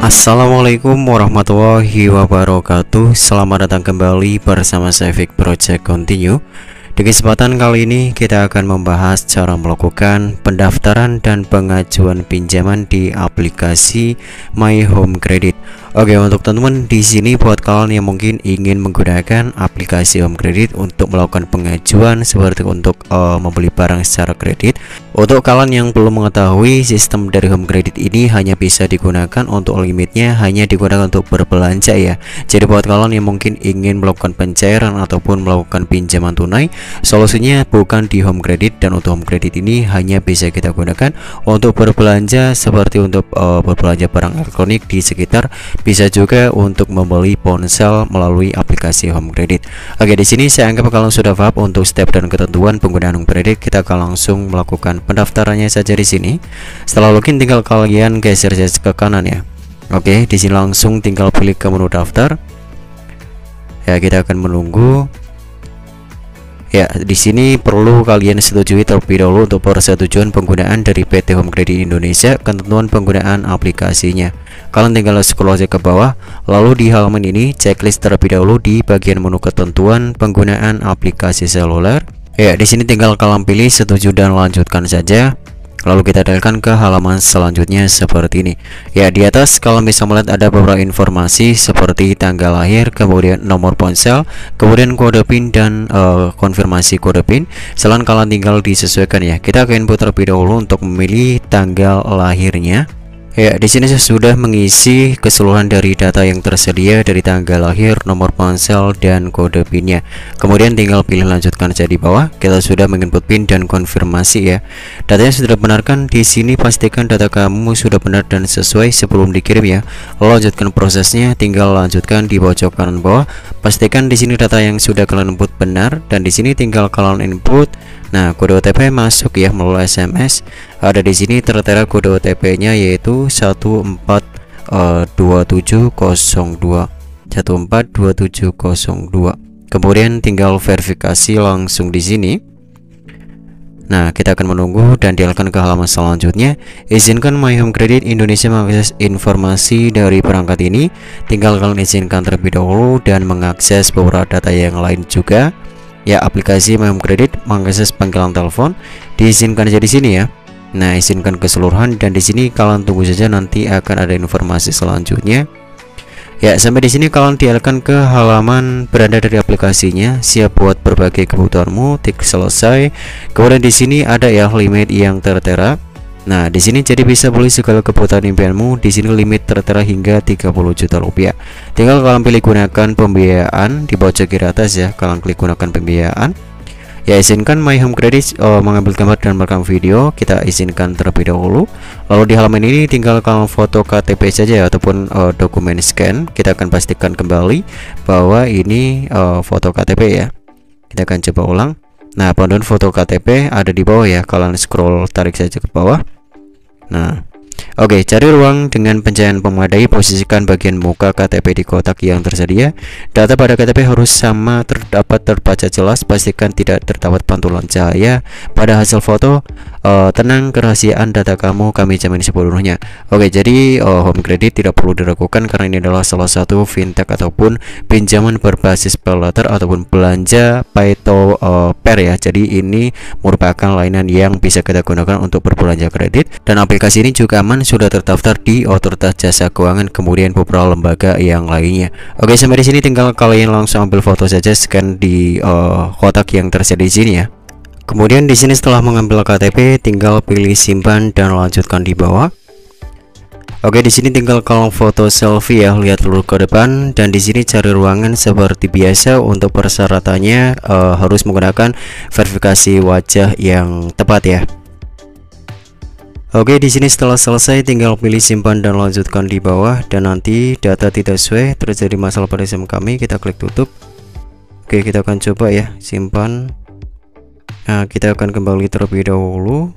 Assalamualaikum warahmatullahi wabarakatuh. Selamat datang kembali bersama Vic Project Continue. Di kesempatan kali ini kita akan membahas cara melakukan pendaftaran dan pengajuan pinjaman di aplikasi My Home Credit Oke untuk teman-teman di sini buat kalian yang mungkin ingin menggunakan aplikasi Home Credit untuk melakukan pengajuan seperti untuk uh, membeli barang secara kredit. Untuk kalian yang belum mengetahui sistem dari Home Credit ini hanya bisa digunakan untuk limitnya hanya digunakan untuk berbelanja ya. Jadi buat kalian yang mungkin ingin melakukan pencairan ataupun melakukan pinjaman tunai, solusinya bukan di Home Credit dan untuk Home Credit ini hanya bisa kita gunakan untuk berbelanja seperti untuk uh, berbelanja barang elektronik di sekitar bisa juga untuk membeli ponsel melalui aplikasi Home Credit. Oke, di sini saya anggap kalian sudah paham untuk step dan ketentuan penggunaan Home Credit. Kita akan langsung melakukan pendaftarannya saja di sini. Setelah login tinggal kalian geser saja ke kanan ya. Oke, di sini langsung tinggal pilih ke menu daftar. Ya, kita akan menunggu Ya, di sini perlu kalian setujui terlebih dahulu untuk persetujuan penggunaan dari PT Home Credit Indonesia ketentuan penggunaan aplikasinya. Kalian tinggal scroll aja ke bawah, lalu di halaman ini checklist terlebih dahulu di bagian menu ketentuan penggunaan aplikasi seluler. Ya, di sini tinggal kalian pilih setuju dan lanjutkan saja. Lalu kita dalilkan ke halaman selanjutnya seperti ini. Ya, di atas kalian bisa melihat ada beberapa informasi seperti tanggal lahir, kemudian nomor ponsel, kemudian kode PIN dan uh, konfirmasi kode PIN. Selain kalian tinggal disesuaikan ya. Kita akan input terlebih dahulu untuk memilih tanggal lahirnya. Ya, di sini saya sudah mengisi keseluruhan dari data yang tersedia dari tanggal lahir, nomor ponsel, dan kode PIN-nya. Kemudian tinggal pilih lanjutkan saja di bawah. Kita sudah menginput PIN dan konfirmasi ya. Datanya sudah benarkan. Di sini pastikan data kamu sudah benar dan sesuai sebelum dikirim ya. Lanjutkan prosesnya, tinggal lanjutkan di pojok kanan bawah. Pastikan di sini data yang sudah kalian input benar dan di sini tinggal kalian input Nah, kode OTP masuk ya melalui SMS. Ada di sini tertera kode OTP-nya yaitu 142702 142702. Kemudian tinggal verifikasi langsung di sini. Nah, kita akan menunggu dan dialihkan ke halaman selanjutnya. Izinkan My Home Credit Indonesia mengakses informasi dari perangkat ini. Tinggal kalian izinkan terlebih dahulu dan mengakses beberapa data yang lain juga ya aplikasi Mem Credit mengakses panggilan telepon diizinkan aja di sini ya nah izinkan keseluruhan dan di sini kalian tunggu saja nanti akan ada informasi selanjutnya ya sampai di sini kalian dialihkan ke halaman beranda dari aplikasinya siap buat berbagai kebutuhanmu tik selesai kemudian di sini ada ya limit yang tertera Nah, di sini jadi bisa beli segala kebutuhan impianmu. Di sini limit tertera hingga 30 juta rupiah. Tinggal kalian pilih gunakan pembiayaan di pojok kiri atas ya. Kalian klik gunakan pembiayaan. Ya izinkan My Home Credit uh, mengambil gambar dan merekam video. Kita izinkan terlebih dahulu. Lalu di halaman ini tinggal kalian foto KTP saja ya, ataupun uh, dokumen scan. Kita akan pastikan kembali bahwa ini uh, foto KTP ya. Kita akan coba ulang. Nah, panduan foto KTP ada di bawah ya. Kalian scroll tarik saja ke bawah. Nah, Oke, cari ruang dengan pencahayaan pemadai, posisikan bagian muka KTP di kotak yang tersedia. Data pada KTP harus sama terdapat terbaca jelas, pastikan tidak terdapat pantulan cahaya pada hasil foto. Uh, tenang kerahasiaan data kamu kami jamin sepenuhnya. Oke, jadi uh, home credit tidak perlu diragukan karena ini adalah salah satu fintech ataupun pinjaman berbasis pay ataupun belanja pay to uh, per ya. Jadi ini merupakan layanan yang bisa kita gunakan untuk berbelanja kredit dan aplikasi ini juga aman sudah terdaftar di Otoritas Jasa Keuangan kemudian beberapa lembaga yang lainnya. Oke, sampai di sini tinggal kalian langsung ambil foto saja scan di uh, kotak yang tersedia di sini ya. Kemudian di sini setelah mengambil KTP tinggal pilih simpan dan lanjutkan di bawah. Oke, di sini tinggal kalau foto selfie ya, lihat dulu ke depan dan di sini cari ruangan seperti biasa untuk persyaratannya uh, harus menggunakan verifikasi wajah yang tepat ya. Oke, di sini setelah selesai tinggal pilih simpan dan lanjutkan di bawah dan nanti data tidak sesuai terjadi masalah pada SIM kami, kita klik tutup. Oke, kita akan coba ya, simpan. Nah, kita akan kembali terlebih dahulu.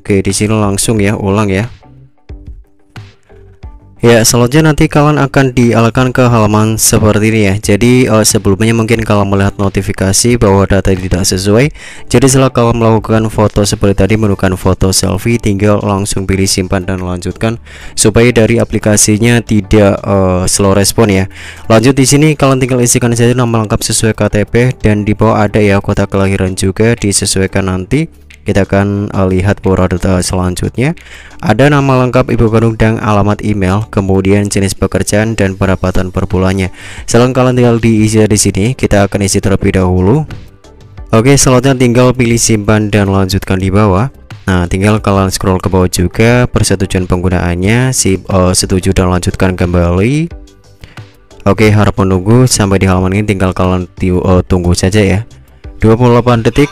Oke, di sini langsung ya, ulang ya. Ya, selanjutnya nanti kalian akan dialihkan ke halaman seperti ini ya. Jadi uh, sebelumnya mungkin kalau melihat notifikasi bahwa data tidak sesuai, jadi setelah kalian melakukan foto seperti tadi menggunakan foto selfie, tinggal langsung pilih simpan dan lanjutkan supaya dari aplikasinya tidak uh, slow respon ya. Lanjut di sini kalian tinggal isikan saja nama lengkap sesuai KTP dan di bawah ada ya kota kelahiran juga disesuaikan nanti kita akan uh, lihat beberapa data selanjutnya. Ada nama lengkap ibu kandung dan alamat email kemudian jenis pekerjaan dan pendapatan per bulannya kalian tinggal diisi di sini. Kita akan isi terlebih dahulu. Oke selanjutnya tinggal pilih simpan dan lanjutkan di bawah. Nah, tinggal kalian scroll ke bawah juga persetujuan penggunaannya, si uh, setuju dan lanjutkan kembali. Oke, harap menunggu sampai di halaman ini tinggal kalian uh, tunggu saja ya. 28 detik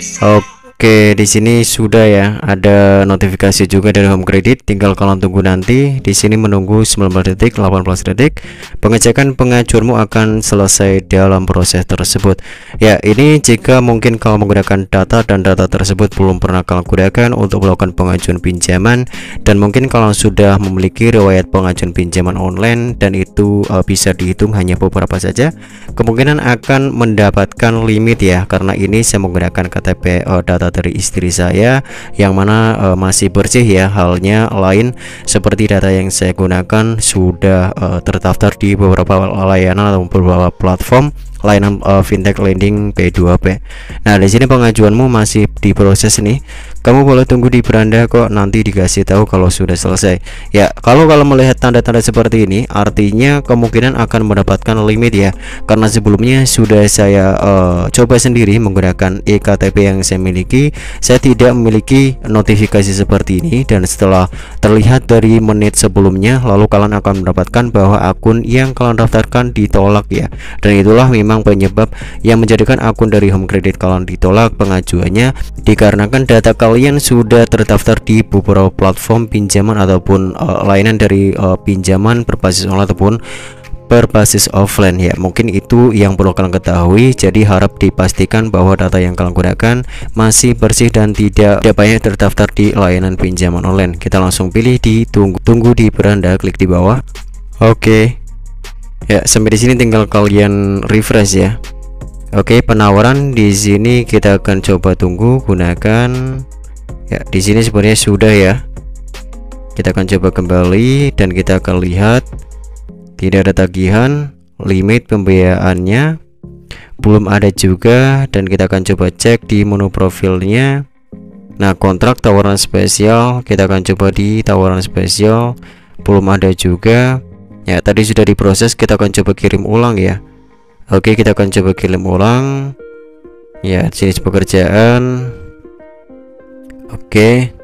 Okay. Oke, di sini sudah ya ada notifikasi juga dari home credit. Tinggal kalian tunggu nanti. Di sini menunggu 19 detik, 18 detik. Pengecekan pengajuanmu akan selesai dalam proses tersebut. Ya, ini jika mungkin kalau menggunakan data dan data tersebut belum pernah kalian gunakan untuk melakukan pengajuan pinjaman dan mungkin kalau sudah memiliki riwayat pengajuan pinjaman online dan itu uh, bisa dihitung hanya beberapa saja, kemungkinan akan mendapatkan limit ya karena ini saya menggunakan KTP uh, data dari istri saya yang mana uh, masih bersih ya halnya lain seperti data yang saya gunakan sudah uh, terdaftar di beberapa layanan atau beberapa platform layanan uh, fintech lending P2P. Nah, di sini pengajuanmu masih diproses nih. Kamu boleh tunggu di beranda kok nanti dikasih tahu kalau sudah selesai. Ya, kalau kalau melihat tanda-tanda seperti ini artinya kemungkinan akan mendapatkan limit ya. Karena sebelumnya sudah saya uh, coba sendiri menggunakan eKTP yang saya miliki, saya tidak memiliki notifikasi seperti ini dan setelah terlihat dari menit sebelumnya lalu kalian akan mendapatkan bahwa akun yang kalian daftarkan ditolak ya. Dan itulah memang penyebab yang menjadikan akun dari home credit kalian ditolak pengajuannya dikarenakan data kalian sudah terdaftar di beberapa platform pinjaman ataupun uh, layanan dari uh, pinjaman berbasis online ataupun berbasis offline ya mungkin itu yang perlu kalian ketahui jadi harap dipastikan bahwa data yang kalian gunakan masih bersih dan tidak tidak banyak terdaftar di layanan pinjaman online kita langsung pilih di tunggu tunggu di beranda klik di bawah oke okay. Ya, sampai di sini tinggal kalian refresh ya. Oke, penawaran di sini kita akan coba tunggu gunakan ya, di sini sebenarnya sudah ya. Kita akan coba kembali dan kita akan lihat tidak ada tagihan, limit pembayarannya belum ada juga dan kita akan coba cek di menu profilnya. Nah, kontrak tawaran spesial kita akan coba di tawaran spesial. Belum ada juga. Ya tadi sudah diproses kita akan coba kirim ulang ya. Oke kita akan coba kirim ulang. Ya jenis pekerjaan. Oke.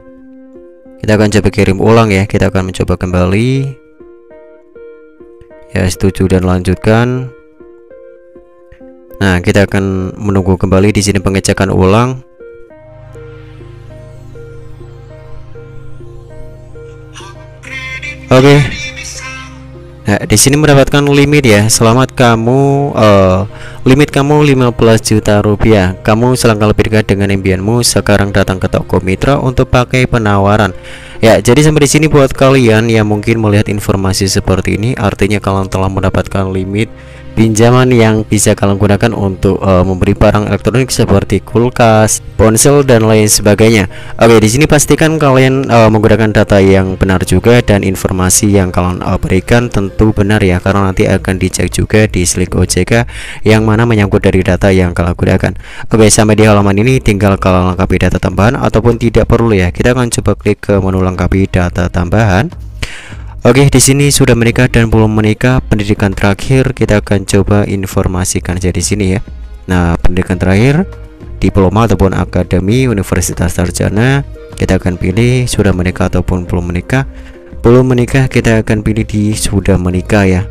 Kita akan coba kirim ulang ya kita akan mencoba kembali ya setuju dan lanjutkan nah kita akan menunggu kembali di sini pengecekan ulang oke okay. Nah, di sini mendapatkan limit ya. Selamat kamu uh, limit kamu 15 juta rupiah. Kamu selangkah lebih dekat dengan impianmu. Sekarang datang ke toko mitra untuk pakai penawaran. Ya, jadi sampai di sini buat kalian yang mungkin melihat informasi seperti ini, artinya kalian telah mendapatkan limit pinjaman yang bisa kalian gunakan untuk uh, memberi barang elektronik seperti kulkas, ponsel dan lain sebagainya. Oke, di sini pastikan kalian uh, menggunakan data yang benar juga dan informasi yang kalian uh, berikan tentu benar ya karena nanti akan dicek juga di slip OJK yang mana menyangkut dari data yang kalian gunakan. Oke, sampai di halaman ini tinggal kalian lengkapi data tambahan ataupun tidak perlu ya. Kita akan coba klik ke menu lengkapi data tambahan. Oke, di sini sudah menikah dan belum menikah. Pendidikan terakhir kita akan coba informasikan saja di sini ya. Nah, pendidikan terakhir diploma ataupun akademi universitas sarjana kita akan pilih sudah menikah ataupun belum menikah. Belum menikah kita akan pilih di sudah menikah ya.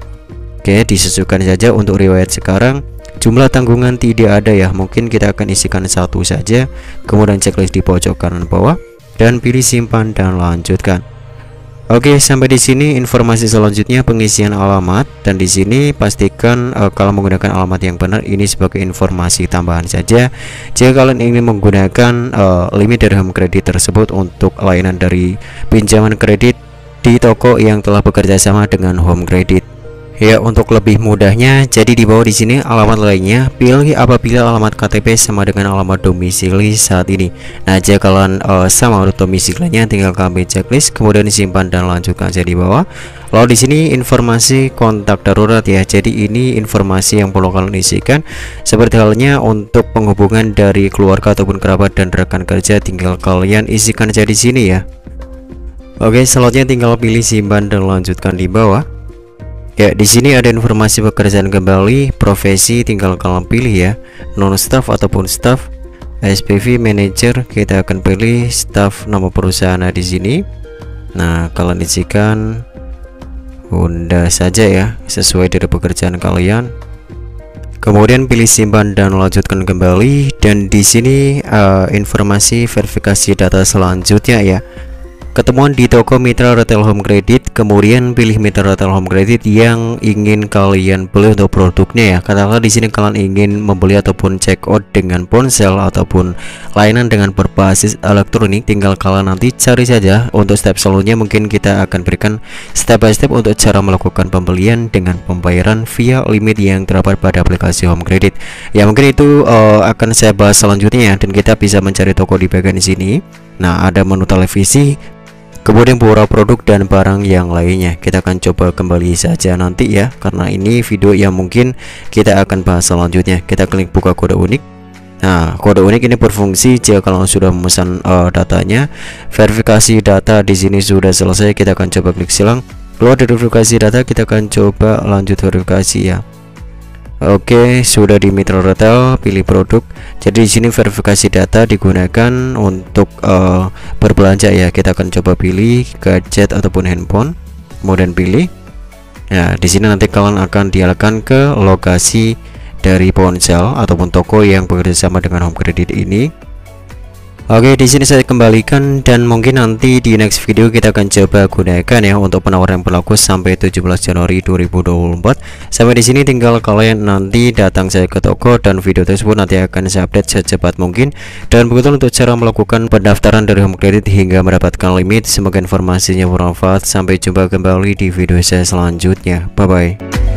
Oke, disesuaikan saja untuk riwayat sekarang. Jumlah tanggungan tidak ada ya. Mungkin kita akan isikan satu saja. Kemudian checklist di pojok kanan bawah dan pilih simpan dan lanjutkan. Oke, sampai di sini informasi selanjutnya pengisian alamat dan di sini pastikan uh, kalau menggunakan alamat yang benar ini sebagai informasi tambahan saja. Jika kalian ingin menggunakan uh, limit dari home kredit tersebut untuk layanan dari pinjaman kredit di toko yang telah bekerja sama dengan Home Credit. Ya, untuk lebih mudahnya, jadi di bawah di sini alamat lainnya, pilih apabila alamat KTP sama dengan alamat domisili saat ini. Nah, jika kalian uh, sama untuk domisilinya, tinggal kami checklist, kemudian disimpan dan lanjutkan saja di bawah. Lalu di sini informasi kontak darurat ya. Jadi ini informasi yang perlu kalian isikan. Seperti halnya untuk penghubungan dari keluarga ataupun kerabat dan rekan kerja, tinggal kalian isikan saja di sini ya. Oke, selanjutnya tinggal pilih simpan dan lanjutkan di bawah. Ya, di sini ada informasi pekerjaan kembali, profesi tinggal kalian pilih ya, non staff ataupun staff. SPV manager kita akan pilih staff nama perusahaan di sini. Nah, kalian isikan Bunda saja ya, sesuai dari pekerjaan kalian. Kemudian pilih simpan dan lanjutkan kembali dan di sini uh, informasi verifikasi data selanjutnya ya ketemuan di toko mitra retail home credit kemudian pilih mitra retail home credit yang ingin kalian beli untuk produknya ya. Katakanlah di sini kalian ingin membeli ataupun check out dengan ponsel ataupun layanan dengan berbasis elektronik tinggal kalian nanti cari saja. Untuk step selanjutnya mungkin kita akan berikan step by step untuk cara melakukan pembelian dengan pembayaran via limit yang terdapat pada aplikasi home credit. Ya mungkin itu uh, akan saya bahas selanjutnya ya dan kita bisa mencari toko di bagian sini. Nah, ada menu televisi, kemudian beberapa produk dan barang yang lainnya kita akan coba kembali saja nanti ya karena ini video yang mungkin kita akan bahas selanjutnya kita klik buka kode unik Nah, kode unik ini berfungsi jika kalian sudah memesan uh, datanya. Verifikasi data di sini sudah selesai. Kita akan coba klik silang. Keluar dari verifikasi data, kita akan coba lanjut verifikasi ya. Oke, sudah di Mitra Retail, pilih produk. Jadi di sini verifikasi data digunakan untuk uh, berbelanja ya. Kita akan coba pilih gadget ataupun handphone, kemudian pilih. Ya, di sini nanti kalian akan dialihkan ke lokasi dari ponsel ataupun toko yang bekerja sama dengan Home Credit ini. Oke, di sini saya kembalikan dan mungkin nanti di next video kita akan coba gunakan ya untuk penawaran berlaku sampai 17 Januari 2024. Sampai di sini tinggal kalian nanti datang saya ke toko dan video tersebut nanti akan saya update secepat mungkin. Dan begitu untuk cara melakukan pendaftaran dari home credit hingga mendapatkan limit. Semoga informasinya bermanfaat. Sampai jumpa kembali di video saya selanjutnya. Bye bye.